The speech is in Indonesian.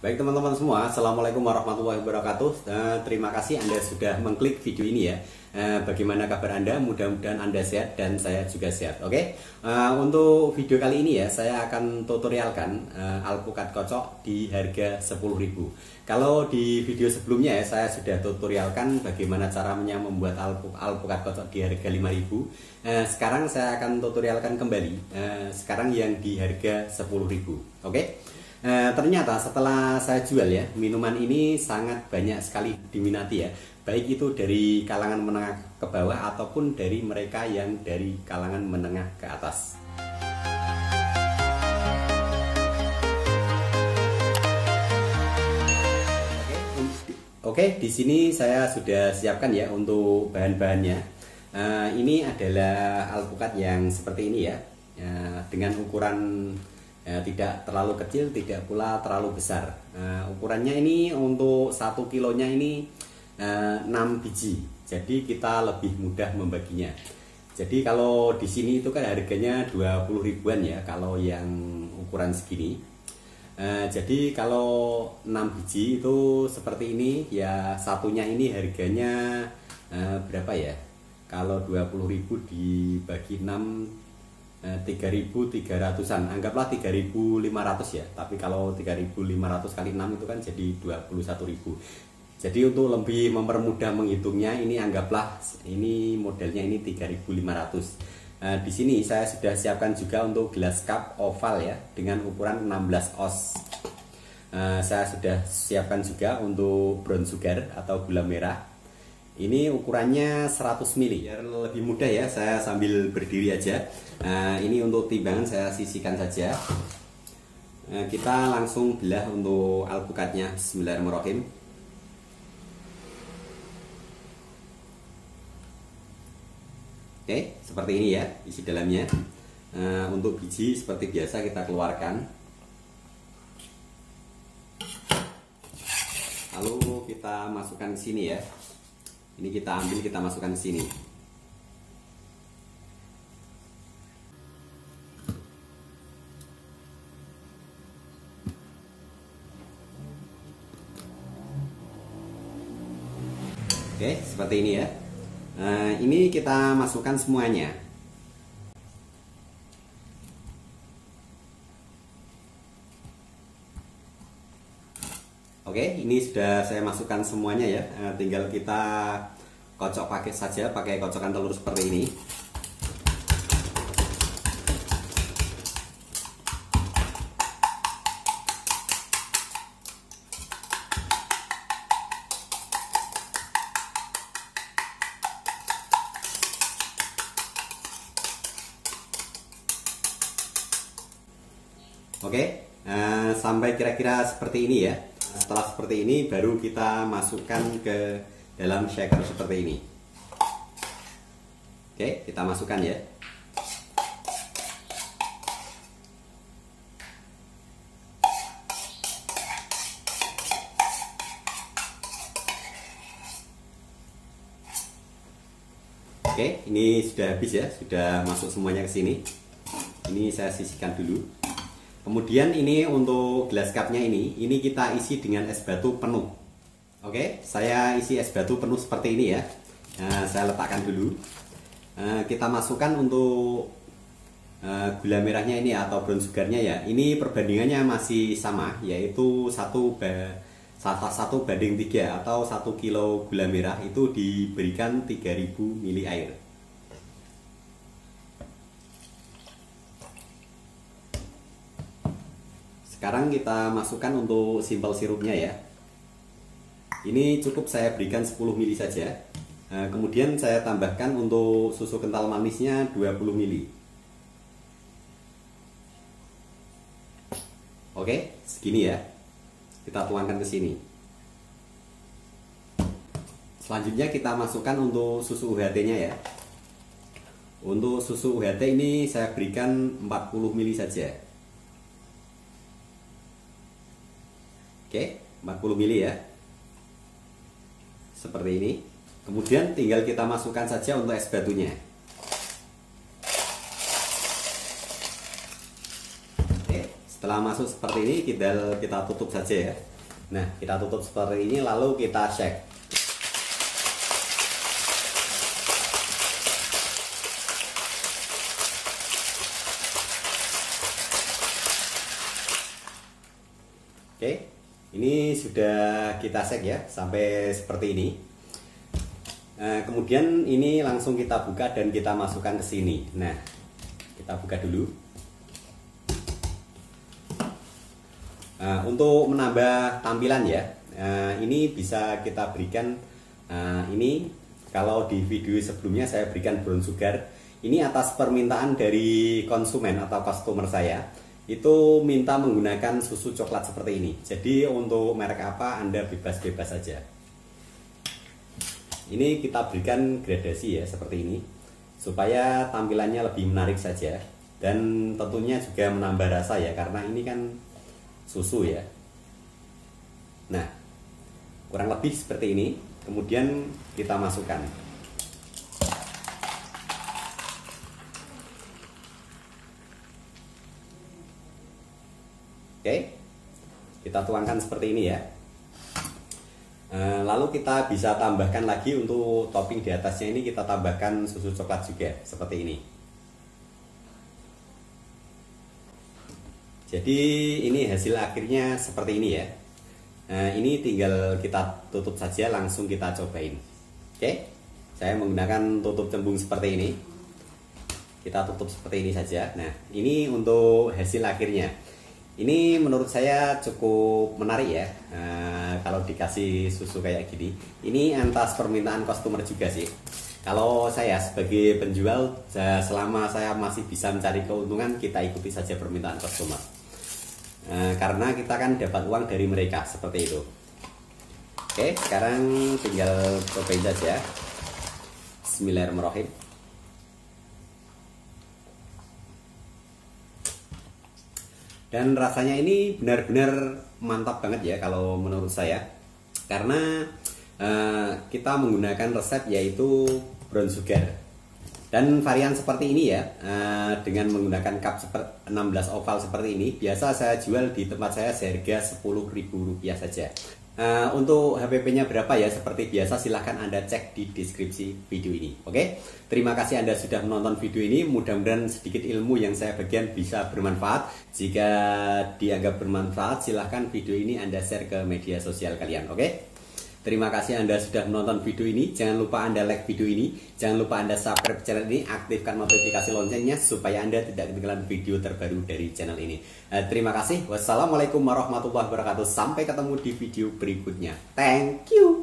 Baik teman-teman semua, Assalamualaikum warahmatullahi wabarakatuh. Eh, Terima kasih Anda sudah mengklik video ini ya. Eh, Bagaimana kabar Anda? Mudah-mudahan Anda sehat dan saya juga sehat Oke, Eh, Untuk video kali ini ya, saya akan tutorialkan alpukat kocok di harga 10.000 Kalau di video sebelumnya ya, saya sudah tutorialkan bagaimana caranya membuat alpu- alpukat kocok di harga 5.000 Eh, Sekarang saya akan tutorialkan kembali Sekarang yang di harga 10.000 Oke Eh, ternyata setelah saya jual ya minuman ini sangat banyak sekali diminati ya. Baik itu dari kalangan menengah ke bawah ataupun dari mereka yang dari kalangan menengah ke atas. Oke, di sini saya sudah siapkan ya untuk bahan-bahannya. Eh, ini adalah alpukat yang seperti ini ya, Eh, dengan ukuran eh, tidak terlalu kecil, tidak pula terlalu besar. Eh, ukurannya ini untuk satu kilonya ini eh, 6 biji, jadi kita lebih mudah membaginya. Jadi kalau di sini itu kan harganya 20 ribuan ya, kalau yang ukuran segini. Eh, jadi kalau 6 biji itu seperti ini ya satunya ini harganya eh, berapa ya? Kalau 20.000 dibagi 6 eh, 3.300-an. Anggaplah 3.500 ya. Tapi kalau 3.500 kali 6 itu kan jadi 21.000. Jadi untuk lebih mempermudah menghitungnya ini anggaplah ini modelnya ini 3.500. Nah, di sini saya sudah siapkan juga untuk gelas cup oval ya dengan ukuran 16 oz. Eh, saya sudah siapkan juga untuk brown sugar atau gula merah. Ini ukurannya 100 ml. Biar lebih mudah ya, saya sambil berdiri aja. Nah, ini untuk timbangan saya sisihkan saja. Eh, kita langsung belah untuk alpukatnya. Bismillahirrahmanirrahim. Oke, seperti ini ya isi dalamnya. Nah, untuk biji seperti biasa kita keluarkan. Lalu kita masukkan sini ya. Ini kita ambil kita masukkan ke sini. Oke, seperti ini ya. Nah, ini kita masukkan semuanya. Oke, ini sudah saya masukkan semuanya ya. Eh, tinggal kita kocok pakai saja, pakai kocokan telur seperti ini. Oke, eh, sampai kira-kira seperti ini ya. Setelah seperti ini, baru kita masukkan ke dalam shaker seperti ini. Oke, kita masukkan ya. Oke, ini sudah habis ya, sudah masuk semuanya ke sini. Ini saya sisihkan dulu. Kemudian ini untuk gelas cupnya ini, ini kita isi dengan es batu penuh. Oke, saya isi es batu penuh seperti ini ya. Nah, saya letakkan dulu. Nah, kita masukkan untuk uh, gula merahnya ini atau brown sugarnya ya. Ini perbandingannya masih sama, yaitu satu salah satu banding tiga atau satu kilo gula merah itu diberikan 3000 ml air. Sekarang kita masukkan untuk simpel sirupnya ya. Ini cukup saya berikan 10 ml saja. Nah, kemudian saya tambahkan untuk susu kental manisnya 20 ml. Oke, segini ya. Kita tuangkan ke sini. Selanjutnya kita masukkan untuk susu UHT-nya ya. Untuk susu UHT ini saya berikan 40 ml saja. Oke, 40 mili ya. Seperti ini. Kemudian tinggal kita masukkan saja untuk es batunya. Oke, setelah masuk seperti ini kita kita tutup saja ya nah kita tutup seperti ini lalu kita shake Oke, ini sudah kita shake ya sampai seperti ini. Nah, kemudian ini langsung kita buka dan kita masukkan ke sini. Nah, kita buka dulu. Nah, untuk menambah tampilan ya, nah, ini bisa kita berikan. Nah, ini kalau di video sebelumnya saya berikan brown sugar. Ini atas permintaan dari konsumen atau customer saya itu minta menggunakan susu coklat seperti ini. Jadi untuk merek apa Anda bebas-bebas saja. Ini kita berikan gradasi ya seperti ini supaya tampilannya lebih menarik saja dan tentunya juga menambah rasa ya karena ini kan susu ya. Nah, kurang lebih seperti ini. Kemudian kita masukkan. Kita tuangkan seperti ini ya. Eh, lalu kita bisa tambahkan lagi untuk topping di atasnya ini kita tambahkan susu coklat juga seperti ini. Jadi ini hasil akhirnya seperti ini ya. Nah, ini tinggal kita tutup saja langsung kita cobain. Oke, saya menggunakan tutup cembung seperti ini. Kita tutup seperti ini saja. Nah, ini untuk hasil akhirnya. Ini menurut saya cukup menarik ya uh, kalau dikasih susu kayak gini. Ini antas permintaan customer juga sih. Kalau saya sebagai penjual, selama saya masih bisa mencari keuntungan, kita ikuti saja permintaan customer. Uh, karena kita kan dapat uang dari mereka seperti itu. Oke, sekarang tinggal cobain saja. Bismillahirrahmanirrahim. Dan rasanya ini benar-benar mantap banget ya kalau menurut saya. Karena uh, kita menggunakan resep yaitu brown sugar. Dan varian seperti ini ya uh, dengan menggunakan cup 16 oval seperti ini biasa saya jual di tempat saya seharga Rp10.000 saja Uh, untuk HPP-nya berapa ya? Seperti biasa silahkan Anda cek di deskripsi video ini. Oke, terima kasih Anda sudah menonton video ini. Mudah-mudahan sedikit ilmu yang saya bagian bisa bermanfaat. Jika dianggap bermanfaat, silahkan video ini Anda share ke media sosial kalian. Oke? Terima kasih Anda sudah menonton video ini. Jangan lupa Anda like video ini. Jangan lupa Anda subscribe channel ini. Aktifkan notifikasi loncengnya supaya Anda tidak ketinggalan video terbaru dari channel ini. Eh, terima kasih. Wassalamualaikum warahmatullahi wabarakatuh. Sampai ketemu di video berikutnya. Thank you.